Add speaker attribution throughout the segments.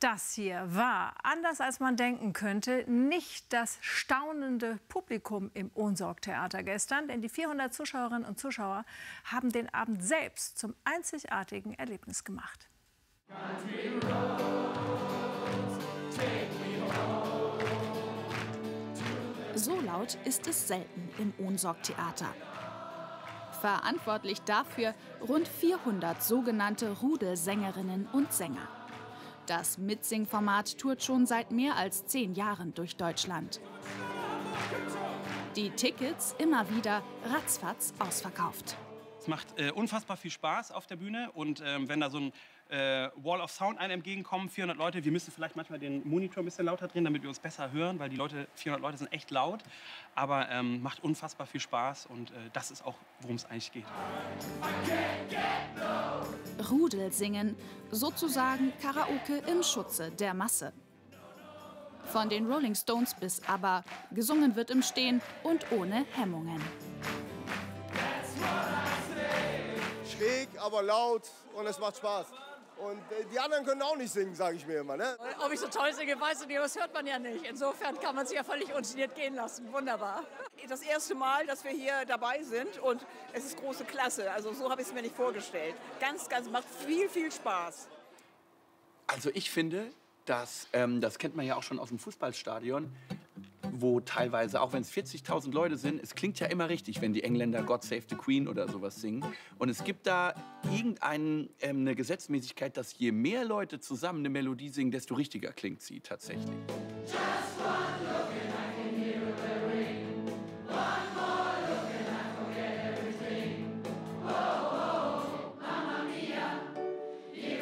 Speaker 1: Das hier war, anders als man denken könnte, nicht das staunende Publikum im Ohnsorg-Theater gestern, denn die 400 Zuschauerinnen und Zuschauer haben den Abend selbst zum einzigartigen Erlebnis gemacht.
Speaker 2: So laut ist es selten im Ohnsorg-Theater. Verantwortlich dafür rund 400 sogenannte Rudelsängerinnen und Sänger. Das Mitsing-Format tourt schon seit mehr als zehn Jahren durch Deutschland. Die Tickets immer wieder ratzfatz ausverkauft.
Speaker 3: Es macht äh, unfassbar viel Spaß auf der Bühne und ähm, wenn da so ein äh, Wall of Sound einem entgegenkommen, 400 Leute, wir müssen vielleicht manchmal den Monitor ein bisschen lauter drehen, damit wir uns besser hören, weil die Leute, 400 Leute sind echt laut, aber ähm, macht unfassbar viel Spaß und äh, das ist auch, worum es eigentlich geht.
Speaker 2: Rudelsingen, sozusagen Karaoke im Schutze der Masse. Von den Rolling Stones bis ABBA, gesungen wird im Stehen und ohne Hemmungen.
Speaker 4: Schräg, aber laut und es macht Spaß. Und äh, die anderen können auch nicht singen, sage ich mir immer. Ne?
Speaker 5: Ob ich so toll singe, weiß ich nicht, aber das hört man ja nicht. Insofern kann man sich ja völlig ungeniert gehen lassen. Wunderbar.
Speaker 6: Das erste Mal, dass wir hier dabei sind und es ist große Klasse. Also so habe ich es mir nicht vorgestellt. Ganz, ganz, macht viel, viel Spaß.
Speaker 7: Also ich finde, dass, ähm, das kennt man ja auch schon aus dem Fußballstadion, wo teilweise, auch wenn es 40.000 Leute sind, es klingt ja immer richtig, wenn die Engländer God Save the Queen oder sowas singen. Und es gibt da irgendeine ähm, Gesetzmäßigkeit, dass je mehr Leute zusammen eine Melodie singen, desto richtiger klingt sie tatsächlich.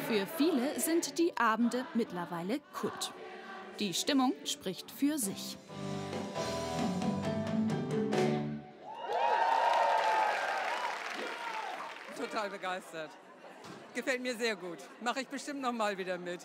Speaker 2: Für viele sind die Abende mittlerweile Kult. Die Stimmung spricht für sich.
Speaker 8: Total begeistert. Gefällt mir sehr gut. Mache ich bestimmt noch mal wieder mit.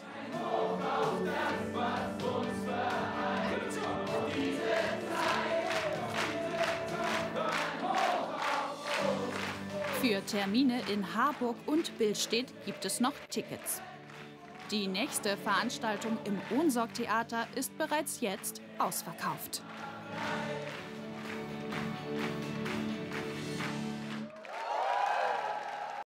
Speaker 2: Für Termine in Harburg und Billstedt gibt es noch Tickets. Die nächste Veranstaltung im Ohnsorg-Theater ist bereits jetzt ausverkauft.